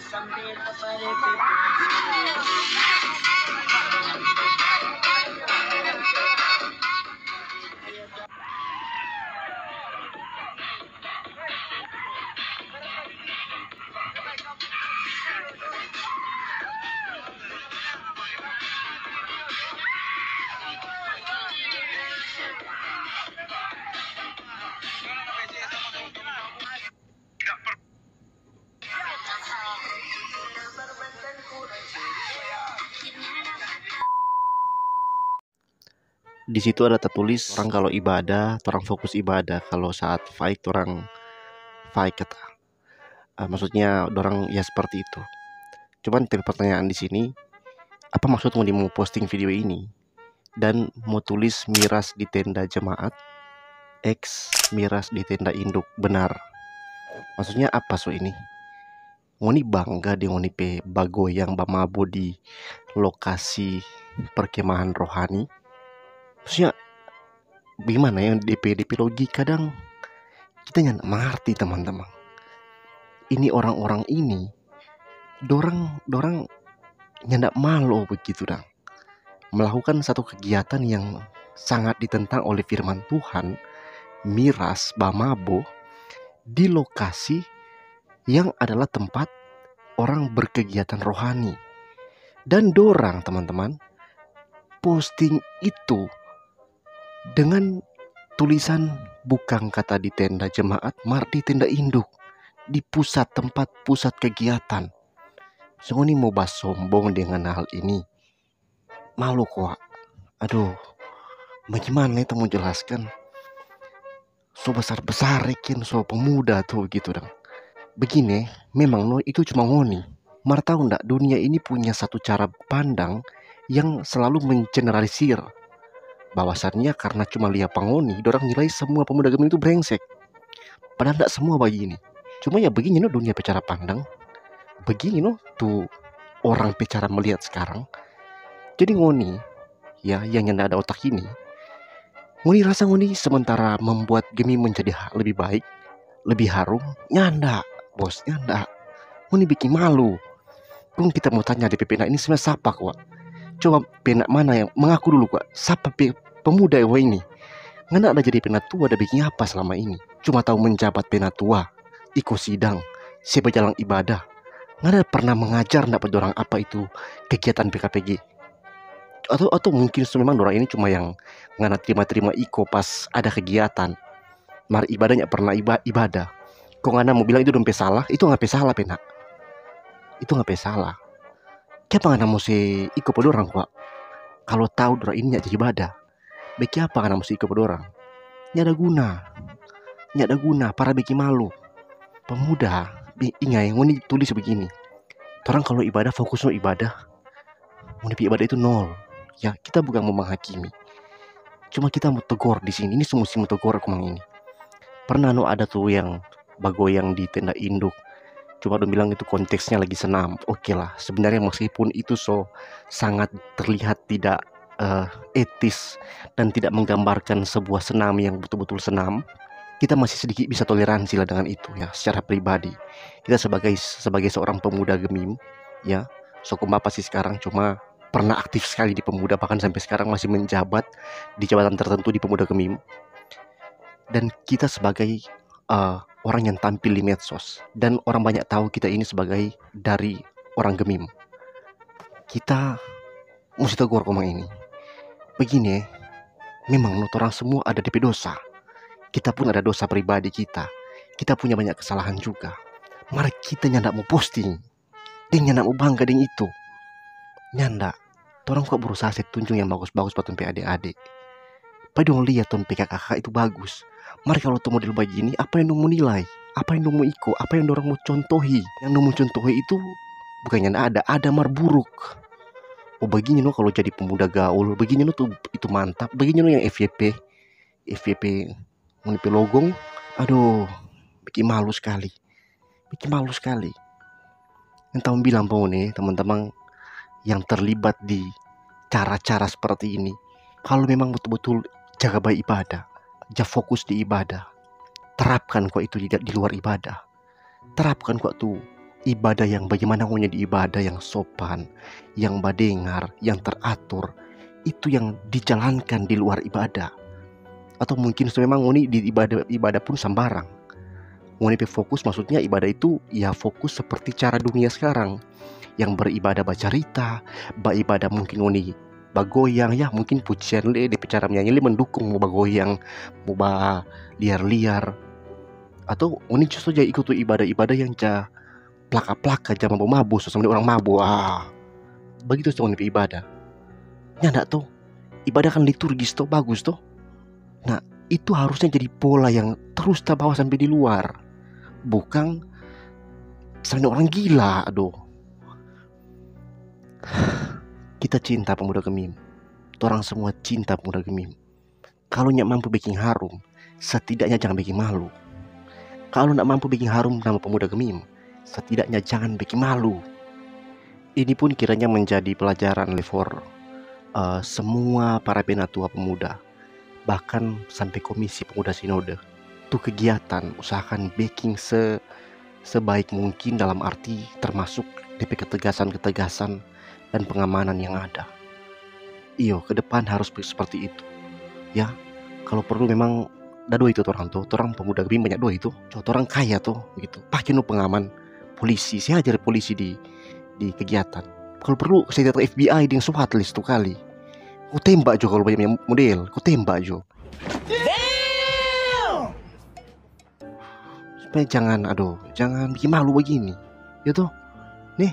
Thank you. Di situ ada tertulis orang kalau ibadah orang fokus ibadah. Kalau saat fight orang fight kata. Uh, maksudnya orang ya seperti itu. Cuman tapi pertanyaan di sini apa maksudmu di mau posting video ini? Dan mau tulis miras di tenda jemaat? X miras di tenda induk. Benar. Maksudnya apa so ini? Ngoni bangga di ngoni pe bago yang bamabo di lokasi perkemahan rohani maksudnya gimana ya DP DP logi kadang kita nggak mengerti teman-teman. Ini orang-orang ini dorang dorang nyandak malu begitu dong melakukan satu kegiatan yang sangat ditentang oleh firman Tuhan miras bamabo di lokasi yang adalah tempat orang berkegiatan rohani. Dan dorang teman-teman posting itu dengan tulisan bukan kata di tenda jemaat, mar di tenda induk, di pusat tempat pusat kegiatan. Sungguh mau bahas sombong dengan hal ini. Malu kok. Aduh, bagaimana itu mau jelaskan? So besar-besar ikin, so pemuda tuh gitu dong. Begini, memang no itu cuma ngoni. Mar tahu ndak dunia ini punya satu cara pandang yang selalu mengeneralisir bahwasannya karena cuma lihat pangoni, dorang nilai semua pemuda gemini itu brengsek. Padahal tidak semua begini. Cuma ya begini no dunia bicara pandang. Begini no tuh orang bicara melihat sekarang. Jadi ngoni ya yang yang ada otak ini. Ngoni rasa ngoni sementara membuat gemi menjadi lebih baik, lebih harum, nyanda, bos nyanda. Ngoni bikin malu. Kung kita mau tanya DPP ini sebenarnya siapa kok? Coba penak mana yang mengaku dulu kok siapa pe, pemuda ewa ini? Nggak ada jadi penatua ada bikin apa selama ini? Cuma tahu menjabat penatua ikut sidang siapa jalan ibadah. Nggak ada pernah mengajar ndak orang apa itu kegiatan PKPG atau atau mungkin memang orang ini cuma yang nggak terima-terima iko pas ada kegiatan. Mari ibadahnya pernah ibadah. Kok nggak mau bilang itu dompet salah? Itu nggak salah penak? Itu nggak salah Kenapa nggak mesti ikut pada orang kok? Kalau tahu orang ini jadi ibadah, beki apa mesti ikut pada orang? Ini ada guna, ini ada guna. Para beki malu. Pemuda, ingat yang ini tulis begini. Orang kalau ibadah fokus no ibadah, mau ibadah itu nol. Ya kita bukan mau menghakimi. Cuma kita mau tegur di sini. Ini semua mau tegur aku ini. Pernah no ada tuh yang bagoyang di tenda induk cuma udah bilang itu konteksnya lagi senam. Oke okay lah sebenarnya meskipun itu so sangat terlihat tidak uh, etis dan tidak menggambarkan sebuah senam yang betul-betul senam kita masih sedikit bisa toleransi lah dengan itu ya secara pribadi. Kita sebagai sebagai seorang pemuda gemim ya Sokumba pasti sekarang cuma pernah aktif sekali di pemuda bahkan sampai sekarang masih menjabat di jabatan tertentu di pemuda gemim. Dan kita sebagai uh, orang yang tampil di medsos dan orang banyak tahu kita ini sebagai dari orang gemim. Kita mesti tegur komang ini. Begini ya, memang menurut orang semua ada DP dosa. Kita pun ada dosa pribadi kita. Kita punya banyak kesalahan juga. Mari kita nyanda mau posting. Dia nyanda mau bangga dengan itu. Nyanda. Orang kok berusaha saya yang bagus-bagus buat adik-adik. Pada dong lihat ton PKK itu bagus. Mari kalau tuh model begini, apa yang mau nilai? Apa yang mau iko? Apa yang orang mau contohi? Yang mau contohi itu bukannya ada, ada mar buruk. Oh begini no kalau jadi pemuda gaul, begini no tuh itu mantap. Begini no yang FYP, FYP menipu logong. Aduh, bikin malu sekali. Bikin malu sekali. Yang tahu bilang nih teman-teman yang terlibat di cara-cara seperti ini. Kalau memang betul-betul jaga baik ibadah, jangan fokus di ibadah. Terapkan kok itu di, di luar ibadah. Terapkan kok tuh ibadah yang bagaimana maunya di ibadah yang sopan, yang badengar, yang teratur, itu yang dijalankan di luar ibadah. Atau mungkin memang ini di ibadah ibadah pun sambarang. Ngoni fokus maksudnya ibadah itu ya fokus seperti cara dunia sekarang yang beribadah baca rita, beribadah mungkin ngoni bagoyang ya mungkin pujian le di cara menyanyi le mendukung mau bagoyang mau ba liar-liar. Atau ngoni justru jadi ikut ibadah-ibadah yang ja plaka-plaka jangan mau mabuk sama orang mabuk ah. Begitu tuh ibadah. Ya enggak tuh ibadah kan liturgis tuh bagus tuh nah itu harusnya jadi pola yang terus terbawa sampai di luar. Bukan sampai orang gila aduh kita cinta pemuda gemim orang semua cinta pemuda gemim kalau nyak mampu bikin harum setidaknya jangan bikin malu kalau nggak mampu bikin harum nama pemuda gemim setidaknya jangan bikin malu. Ini pun kiranya menjadi pelajaran lefor uh, semua para penatua pemuda, bahkan sampai komisi pemuda sinode. Itu kegiatan usahakan baking se sebaik mungkin dalam arti termasuk DP ketegasan-ketegasan dan pengamanan yang ada. Iyo, ke depan harus seperti itu. Ya, kalau perlu memang ada dua itu orang tuh, orang pemuda lebih banyak dua itu. Contoh orang kaya tuh, begitu. Pakai pengaman, polisi saya ajar polisi di di kegiatan kalau perlu saya datang FBI dengan SWAT list tuh kali kau tembak jo kalau banyak model kau tembak jo supaya jangan aduh jangan bikin malu begini ya tuh nih